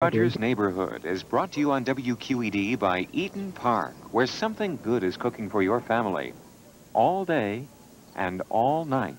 Rogers Neighborhood is brought to you on WQED by Eat'n Park, where something good is cooking for your family. All day and all night.